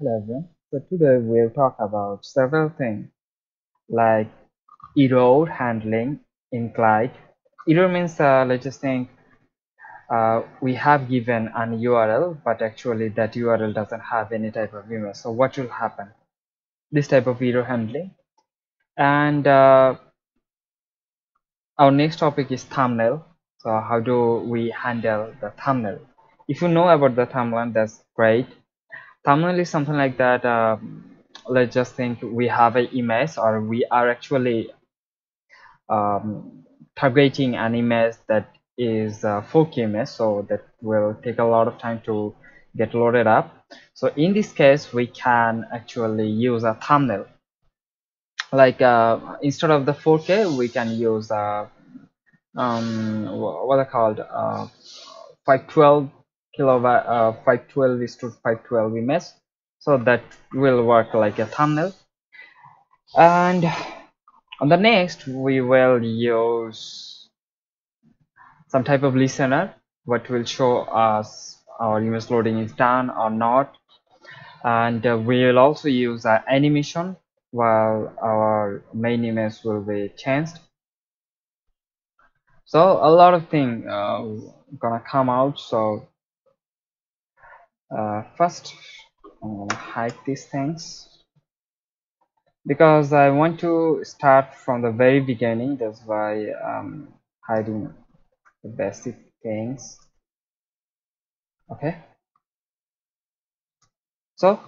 Hello everyone. So today we'll talk about several things like error handling in Glide. Error means uh, let's just think uh, we have given an URL but actually that URL doesn't have any type of image. So what will happen? This type of error handling. And uh, our next topic is thumbnail. So how do we handle the thumbnail? If you know about the thumbnail, that's great thumbnail something like that um, let's just think we have an image or we are actually um, targeting an image that is a 4k image so that will take a lot of time to get loaded up. So in this case we can actually use a thumbnail. Like uh, instead of the 4k we can use uh, um, what are called? Uh, 512 kilowatt uh, 512 is to 512 image. So that will work like a thumbnail. And on the next we will use some type of listener what will show us our image loading is done or not. And uh, we will also use uh, animation while our main image will be changed. So a lot of things uh, gonna come out. So uh, first hide these things. Because I want to start from the very beginning that's why I'm hiding the basic things. Okay? So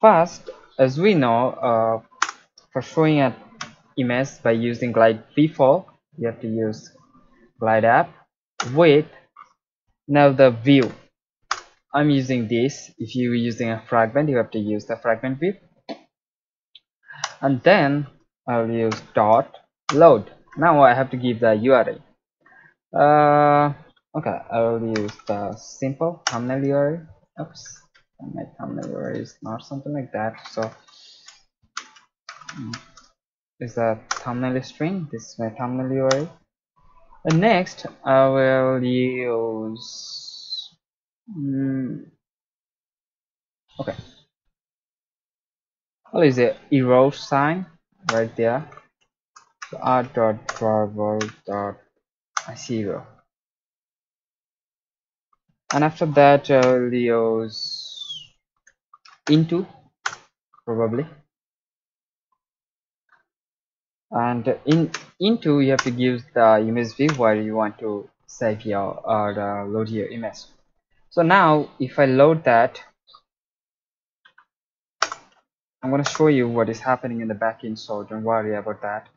first as we know uh, for showing an image by using glide v4 you have to use glide app with now the view I'm using this. If you're using a fragment you have to use the fragment view and then I'll use dot load. Now I have to give the URL uh, okay I'll use the simple thumbnail URL oops my thumbnail URL is not something like that. So mm, is a thumbnail string. This is my thumbnail URL and next I will use mm, okay. Well is a error sign? Right there. So r dot drawable dot zero. And after that I'll use into probably. And in into you have to give the image view where you want to save your or uh, load your image so now if I load that I'm going to show you what is happening in the backend so don't worry about that.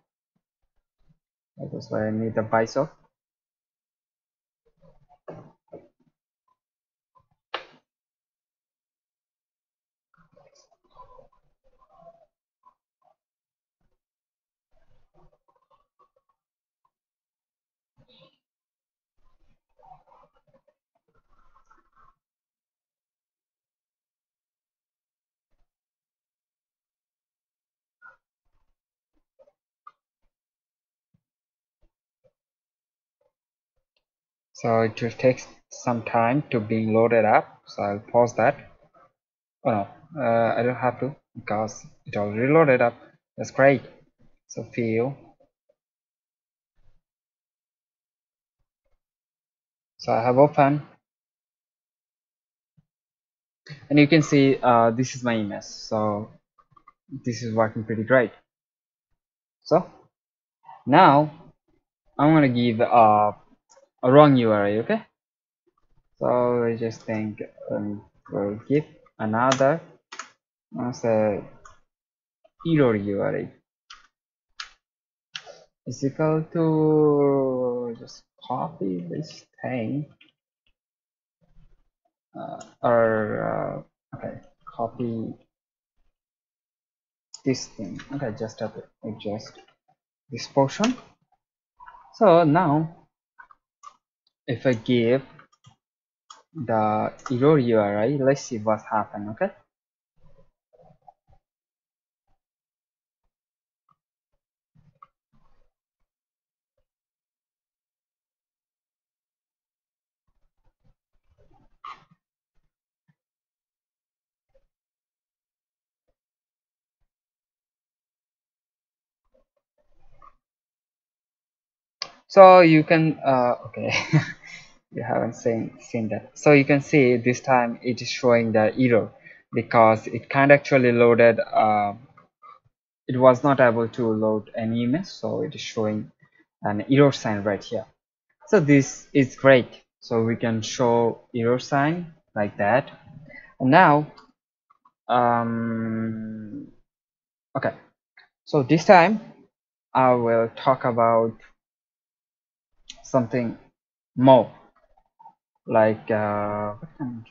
That is why I need the BISO so it will take some time to being loaded up. So I'll pause that. Oh no. Uh, I don't have to because it already loaded up. That's great. So view so I have open. And you can see uh, this is my image. So this is working pretty great. So now I'm gonna give uh, a wrong URI okay? So I just think um, we'll give another let's say error URI is equal to just copy this thing. Uh, or uh, okay copy this thing. Okay just adjust this portion. So now if I give the error URI let's see what happened okay so you can uh, okay. You haven't seen seen that. So you can see this time it is showing the error because it can't actually loaded uh, it was not able to load an image so it is showing an error sign right here. So this is great. So we can show error sign like that. And now um okay. So this time i will talk about something more. Like uh,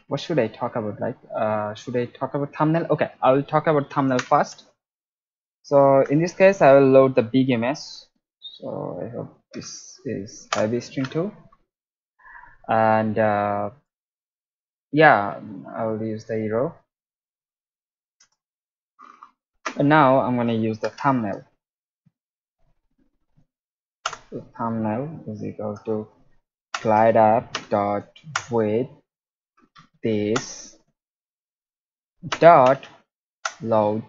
what should i talk about? Like uh, should i talk about thumbnail? Okay i will talk about thumbnail first. So in this case i will load the big image. So i hope this is heavy string 2 and uh, yeah i will use the arrow. And now i'm to use the thumbnail thumbnail is equal to glide app dot with this dot load.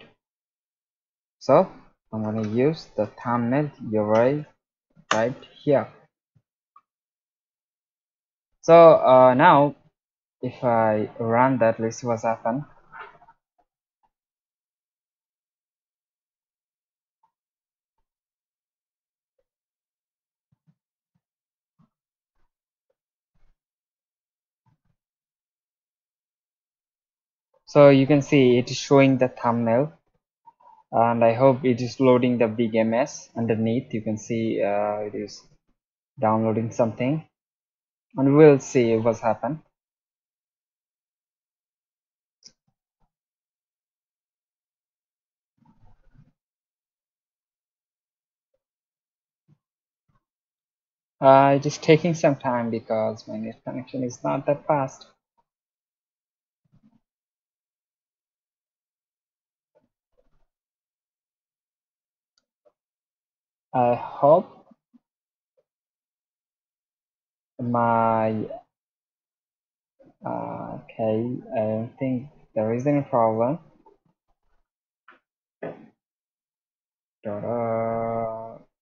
So i'm going to use the thumbnail URL right here. So uh, now if I run that let's see what's happened so you can see it is showing the thumbnail and I hope it is loading the big MS underneath. You can see uh, it is downloading something and we'll see what's happened. Uh, it is taking some time because my net connection is not that fast I hope my uh, okay I don't think there is any problem.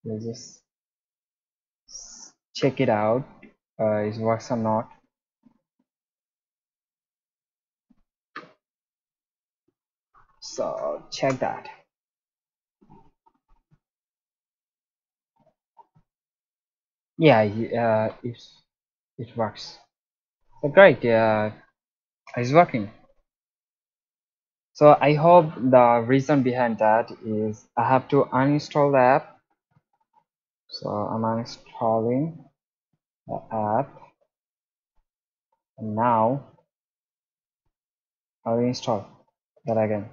Let's just check it out uh, it works or not. So check that yeah uh, it, it works. So great uh, it's working. So I hope the reason behind that is I have to uninstall the app. So I'm uninstalling the app. And now I'll install that again.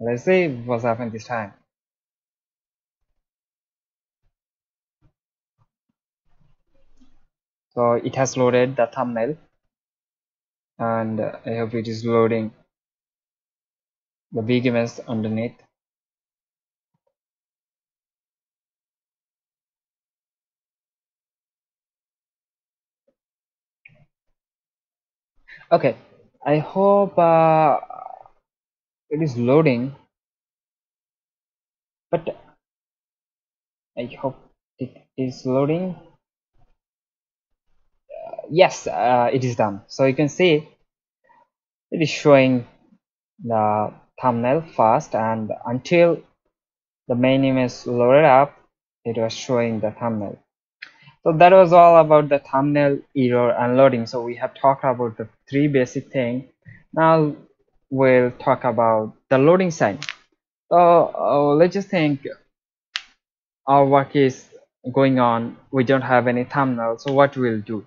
Let's see what's happened this time so it has loaded the thumbnail. And I hope it is loading the big image underneath. Okay. I hope uh, it is loading. But I hope it is loading yes uh, it is done. So you can see it is showing the thumbnail first and until the main image loaded up it was showing the thumbnail. So that was all about the thumbnail error and loading so we have talked about the three basic things now we'll talk about the loading sign. So uh, let's just think our work is going on. We don't have any thumbnail. So what we'll do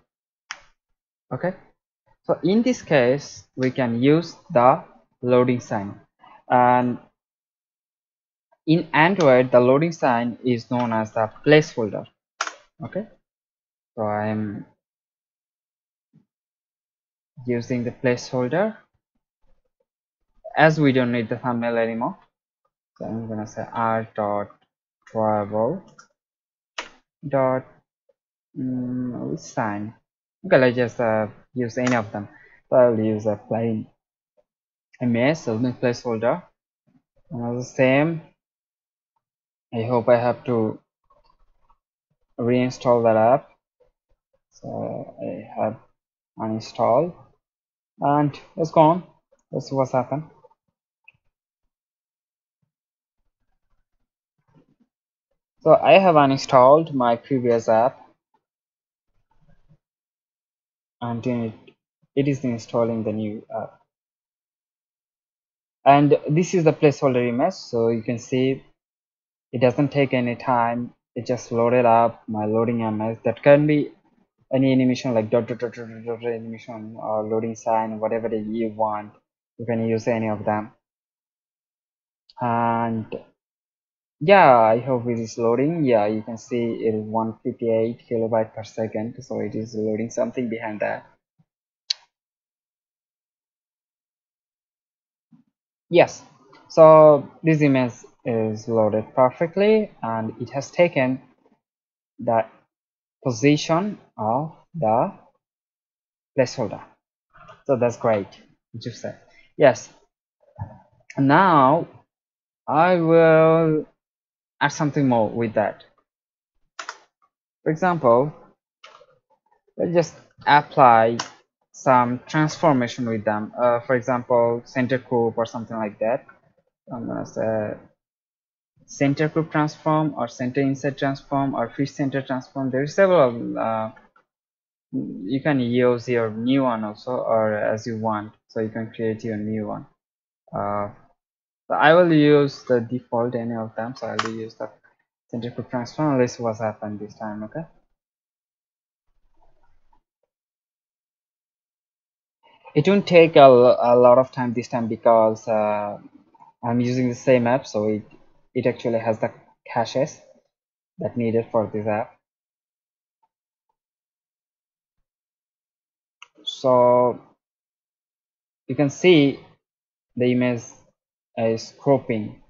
okay? So in this case we can use the loading sign. And in android the loading sign is known as the placeholder okay? So i'm using the placeholder as we don't need the thumbnail anymore so i'm gonna say r dot drawable dot mm, sign okay let's just uh, use any of them. So i'll use a plain MS so the placeholder. The same i hope i have to reinstall that app. So I have uninstalled. And it's gone. Let's see what's happened. So I have uninstalled my previous app and it, it is installing the new app. And this is the placeholder image so you can see it doesn't take any time. It just loaded up my loading image that can be any animation like dot dot dot dot, dot, dot animation or loading sign whatever you want. You can use any of them. And yeah i hope it is loading. Yeah you can see it is 158 kilobyte per second so it is loading something behind that. Yes so this image is loaded perfectly and it has taken the position of the placeholder. So that's great just yes now I will add something more with that. For example let's just apply some transformation with them. Uh, for example center crop or something like that. I'm gonna say center crop transform or center inside transform or fit center transform. There is several uh, you can use your new one also or as you want. So you can create your new one. Uh, so I will use the default any of them so I will use the crop transform. Let's see what's happened this time okay? It won't take a, a lot of time this time because uh, I'm using the same app so it it actually has the caches that needed for this app. So you can see the image is cropping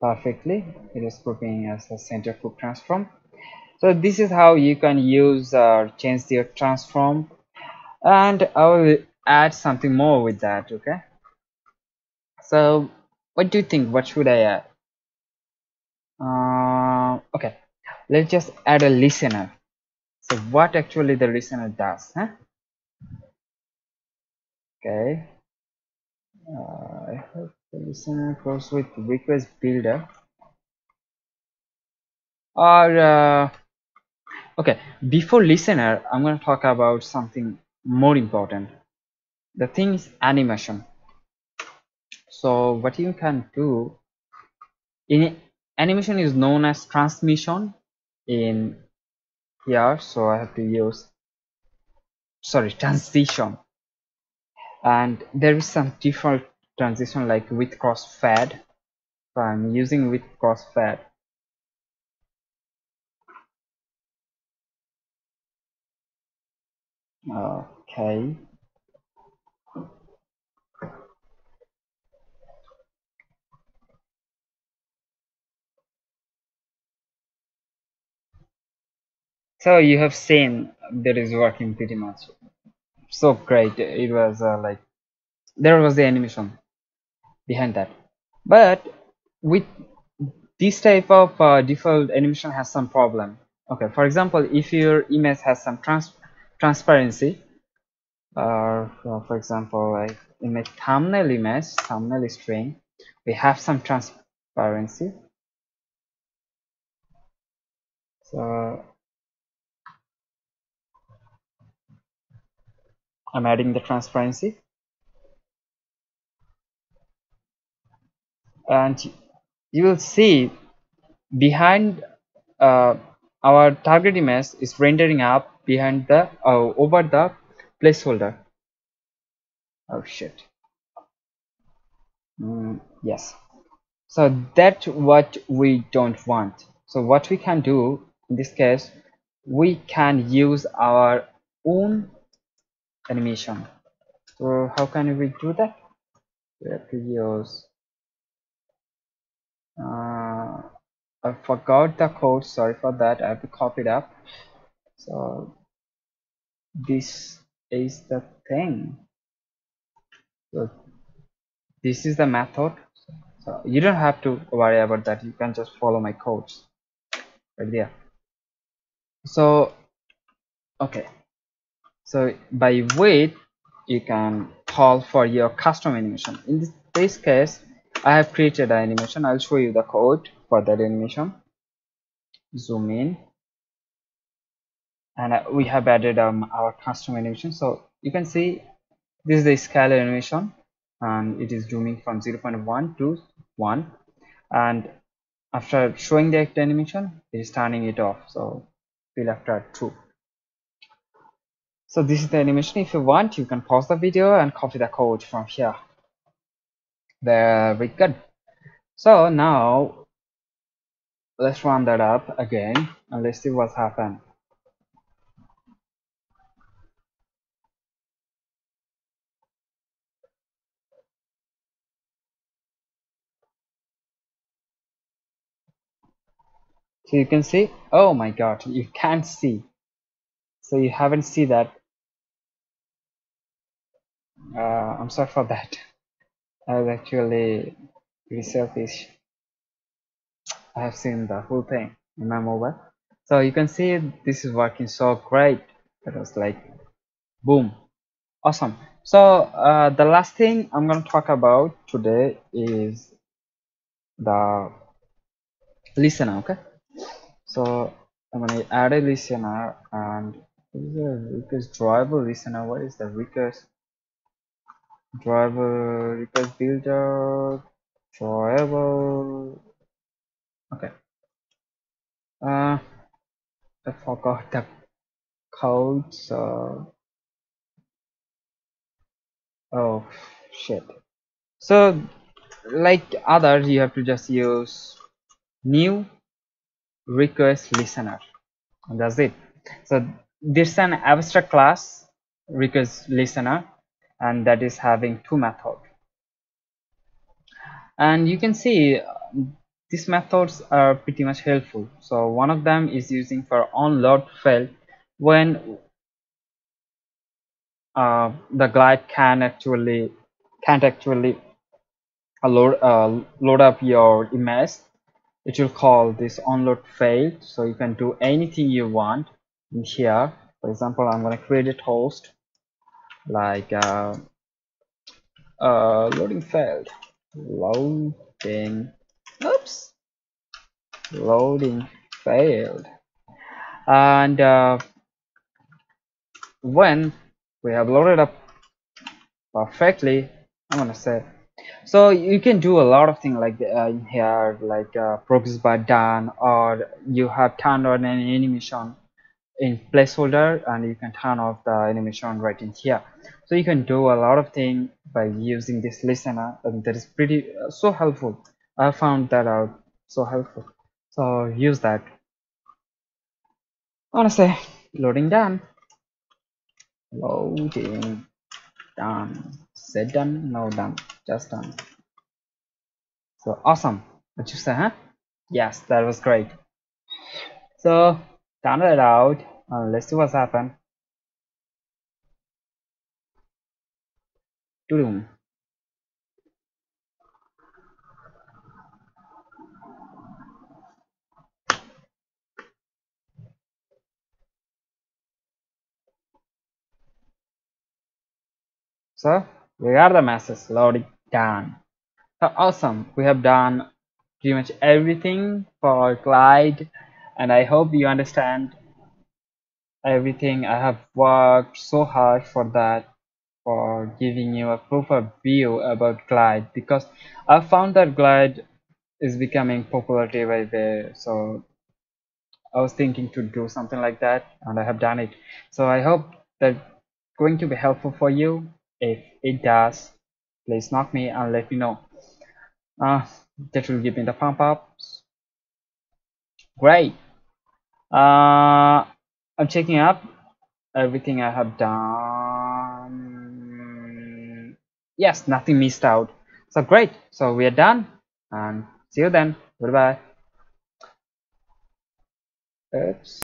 perfectly. It is grouping as a center crop transform. So this is how you can use or change your transform. And I will add something more with that okay? So what do you think? What should I add? Uh, okay. Let's just add a listener. So what actually the listener does huh? okay. Uh, Listener goes with request builder. Or uh, okay before listener I'm going to talk about something more important. The thing is animation. So what you can do in animation is known as transmission in here so I have to use sorry transition. And there is some default transition like with cross fade so I'm using with cross fade okay. So you have seen that is working pretty much. So great. It was uh, like there was the animation behind that. But with this type of uh, default animation has some problem. Okay for example if your image has some trans transparency uh, for example like in my thumbnail image thumbnail string we have some transparency. So I'm adding the transparency and you will see behind uh, our target image is rendering up behind the uh, over the placeholder. Oh shit. Mm, yes. So that's what we don't want. So what we can do in this case we can use our own animation. So how can we do that? Use uh, I forgot the code. Sorry for that. I have to copy it up. So this is the thing. So this is the method. So you don't have to worry about that. You can just follow my codes. Right there. So okay. So by wait you can call for your custom animation. In this case I have created an animation. I'll show you the code for that animation. Zoom in. And uh, we have added um, our custom animation. So you can see this is the scale animation and it is zooming from 0.1 to 1 and after showing the animation it is turning it off. So we left at true. So this is the animation. If you want you can pause the video and copy the code from here very good so now let's run that up again and let's see what's happened. So you can see oh my god you can't see. So you haven't see that. Uh, I'm sorry for that I was actually pretty selfish I have seen the whole thing in my mobile. So you can see this is working so great it was like boom. Awesome. So uh, the last thing I'm going to talk about today is the listener okay? So I'm going to add a listener and is a request driver listener? What is the request driver request builder driver okay. Uh I forgot the code so. Oh shit. So like others you have to just use new request listener. And that's it. So this is an abstract class request listener and that is having two methods and you can see these methods are pretty much helpful. So one of them is using for onload failed when uh, the glide can actually can't actually load uh, load up your image. It will call this onload failed so you can do anything you want in here. For example i'm going to create a host like uh, uh, loading failed loading oops. Loading failed. And uh, when we have loaded up perfectly i'm gonna say so you can do a lot of things like uh, here like uh, progress bar done or you have turned on an animation in placeholder and you can turn off the animation right in here. So you can do a lot of things by using this listener and that is pretty uh, so helpful. I found that out so helpful. So use that. Say loading done. Loading done. Said done. Now done. Just done. So awesome. What you say huh? Yes that was great. So download it out and let's see what's happened Doom. So we got the message loaded done. So awesome. We have done pretty much everything for Glide and I hope you understand everything. I have worked so hard for that for giving you a proper view about Glide because I found that Glide is becoming popular day by day. So I was thinking to do something like that and I have done it. So I hope that going to be helpful for you. If it does please knock me and let me know. Uh, that will give me the pump ups. Great uh, I'm checking up everything I have done. Yes nothing missed out. So great. So we are done and see you then. Goodbye. Oops